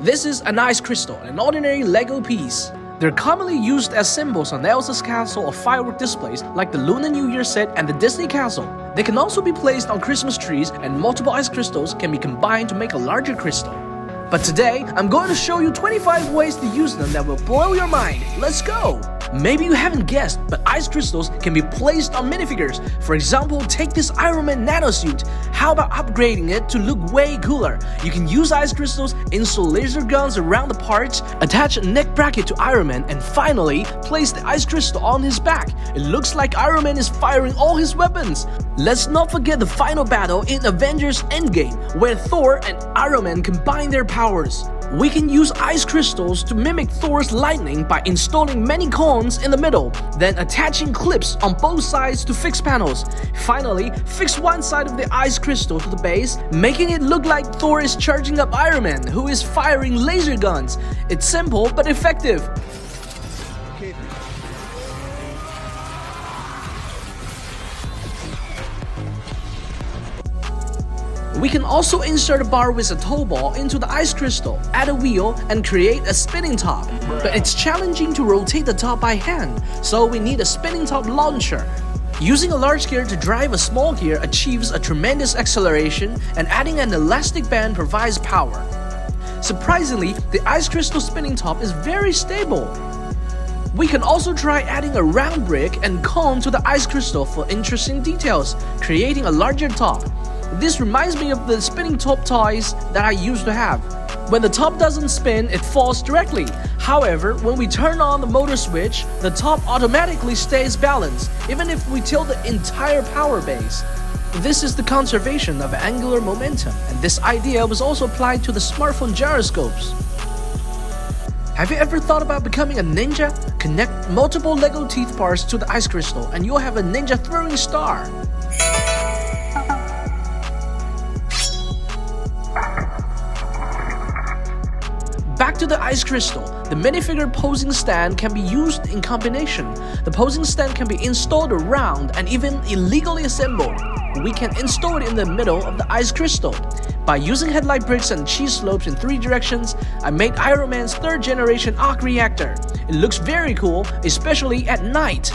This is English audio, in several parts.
This is an ice crystal, an ordinary Lego piece. They're commonly used as symbols on Elsa's castle or firework displays like the Lunar New Year set and the Disney castle. They can also be placed on Christmas trees and multiple ice crystals can be combined to make a larger crystal. But today, I'm going to show you 25 ways to use them that will blow your mind. Let's go! Maybe you haven't guessed, but ice crystals can be placed on minifigures. For example, take this Iron Man nano suit. How about upgrading it to look way cooler? You can use ice crystals, install laser guns around the parts, attach a neck bracket to Iron Man, and finally, place the ice crystal on his back. It looks like Iron Man is firing all his weapons. Let's not forget the final battle in Avengers Endgame, where Thor and Iron Man combine their powers. We can use ice crystals to mimic Thor's lightning by installing many cones in the middle, then attaching clips on both sides to fix panels. Finally, fix one side of the ice crystal to the base, making it look like Thor is charging up Iron Man, who is firing laser guns. It's simple but effective. We can also insert a bar with a tow ball into the ice crystal, add a wheel, and create a spinning top. But it's challenging to rotate the top by hand, so we need a spinning top launcher. Using a large gear to drive a small gear achieves a tremendous acceleration, and adding an elastic band provides power. Surprisingly, the ice crystal spinning top is very stable. We can also try adding a round brick and cone to the ice crystal for interesting details, creating a larger top. This reminds me of the spinning top toys that I used to have. When the top doesn't spin, it falls directly. However, when we turn on the motor switch, the top automatically stays balanced, even if we tilt the entire power base. This is the conservation of angular momentum, and this idea was also applied to the smartphone gyroscopes. Have you ever thought about becoming a ninja? Connect multiple LEGO teeth parts to the ice crystal and you'll have a ninja throwing star. Back to the ice crystal. The minifigure posing stand can be used in combination. The posing stand can be installed around and even illegally assembled. We can install it in the middle of the ice crystal. By using headlight bricks and cheese slopes in three directions, I made Iron Man's third generation arc reactor. It looks very cool, especially at night.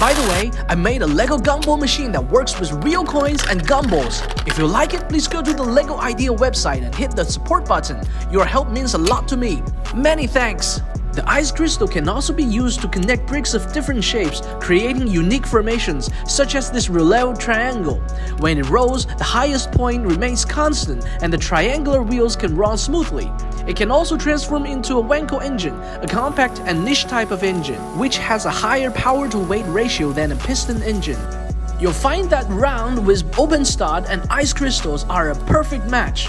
By the way, I made a LEGO gumball machine that works with real coins and gumballs. If you like it, please go to the LEGO Idea website and hit the support button. Your help means a lot to me. Many thanks! The ice crystal can also be used to connect bricks of different shapes, creating unique formations, such as this Reuleaux triangle. When it rolls, the highest point remains constant and the triangular wheels can run smoothly. It can also transform into a Wankel engine, a compact and niche type of engine, which has a higher power to weight ratio than a piston engine. You'll find that round with open stud and ice crystals are a perfect match.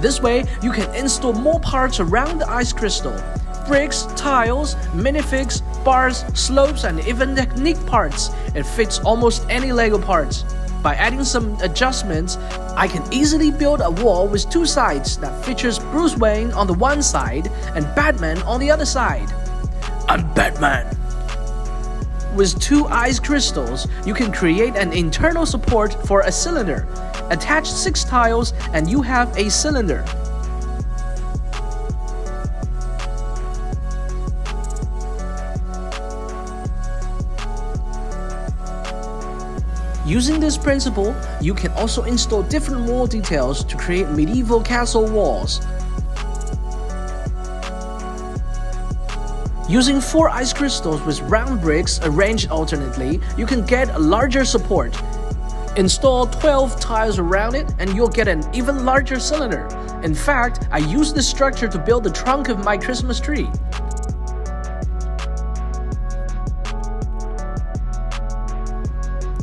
This way, you can install more parts around the ice crystal bricks, tiles, minifigs, bars, slopes, and even technique parts. It fits almost any LEGO parts. By adding some adjustments, I can easily build a wall with two sides that features Bruce Wayne on the one side and Batman on the other side. I'm Batman! With two ice crystals, you can create an internal support for a cylinder. Attach six tiles and you have a cylinder. Using this principle, you can also install different wall details to create medieval castle walls. Using 4 ice crystals with round bricks arranged alternately, you can get a larger support. Install 12 tiles around it and you'll get an even larger cylinder. In fact, I used this structure to build the trunk of my Christmas tree.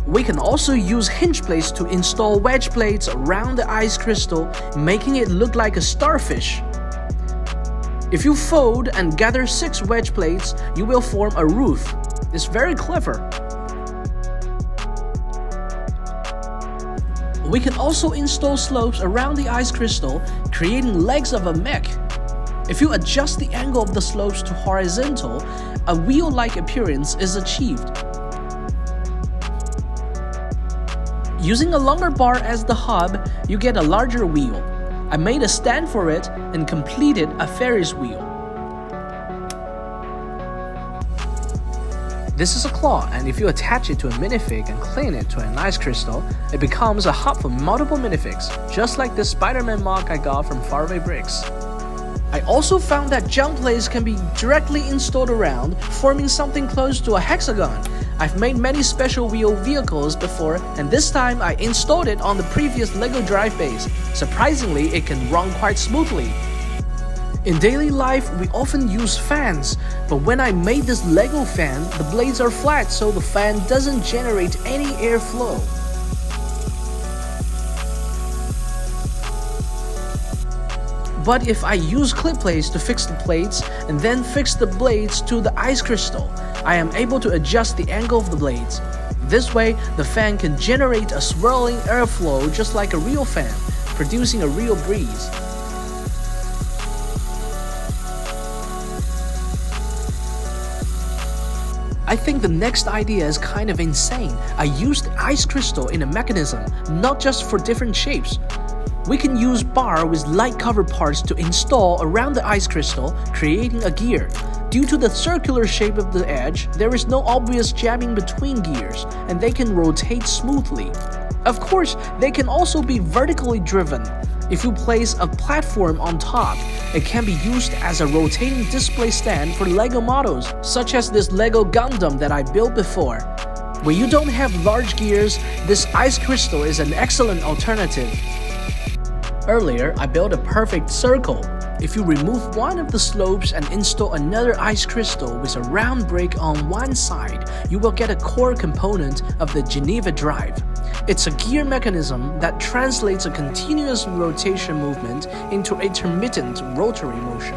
We can also use hinge plates to install wedge plates around the ice crystal, making it look like a starfish. If you fold and gather 6 wedge plates, you will form a roof. It's very clever. We can also install slopes around the ice crystal, creating legs of a mech. If you adjust the angle of the slopes to horizontal, a wheel-like appearance is achieved. Using a longer bar as the hub, you get a larger wheel. I made a stand for it and completed a Ferris wheel. This is a claw, and if you attach it to a minifig and clean it to an ice crystal, it becomes a hub for multiple minifigs, just like this Spider-Man MOC I got from Faraway Bricks. I also found that jump plates can be directly installed around, forming something close to a hexagon. I've made many special wheel vehicles before, and this time I installed it on the previous LEGO drive base. Surprisingly, it can run quite smoothly. In daily life, we often use fans, but when I made this LEGO fan, the blades are flat so the fan doesn't generate any airflow. But if I use clip plates to fix the plates and then fix the blades to the ice crystal, I am able to adjust the angle of the blades. This way, the fan can generate a swirling airflow just like a real fan, producing a real breeze. I think the next idea is kind of insane. I used ice crystal in a mechanism, not just for different shapes. We can use bar with light cover parts to install around the ice crystal, creating a gear. Due to the circular shape of the edge, there is no obvious jabbing between gears, and they can rotate smoothly. Of course, they can also be vertically driven. If you place a platform on top, it can be used as a rotating display stand for LEGO models, such as this LEGO Gundam that I built before. When you don't have large gears, this ice crystal is an excellent alternative. Earlier, I built a perfect circle. If you remove one of the slopes and install another ice crystal with a round brick on one side, you will get a core component of the Geneva drive. It's a gear mechanism that translates a continuous rotation movement into intermittent rotary motion.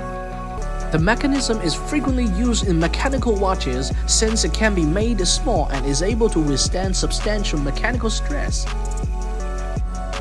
The mechanism is frequently used in mechanical watches since it can be made small and is able to withstand substantial mechanical stress.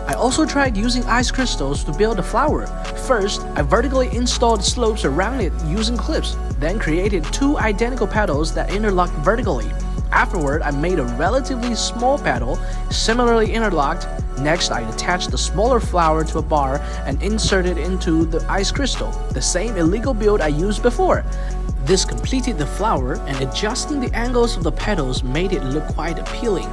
I also tried using ice crystals to build a flower. First, I vertically installed slopes around it using clips, then created two identical petals that interlocked vertically. Afterward, I made a relatively small petal, similarly interlocked. Next, I attached the smaller flower to a bar and inserted it into the ice crystal, the same illegal build I used before. This completed the flower, and adjusting the angles of the petals made it look quite appealing.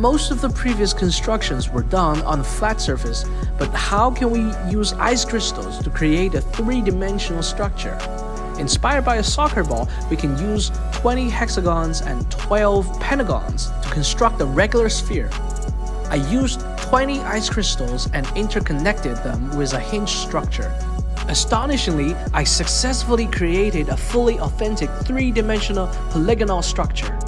Most of the previous constructions were done on a flat surface, but how can we use ice crystals to create a three-dimensional structure? Inspired by a soccer ball, we can use 20 hexagons and 12 pentagons to construct a regular sphere. I used 20 ice crystals and interconnected them with a hinge structure. Astonishingly, I successfully created a fully authentic three-dimensional polygonal structure.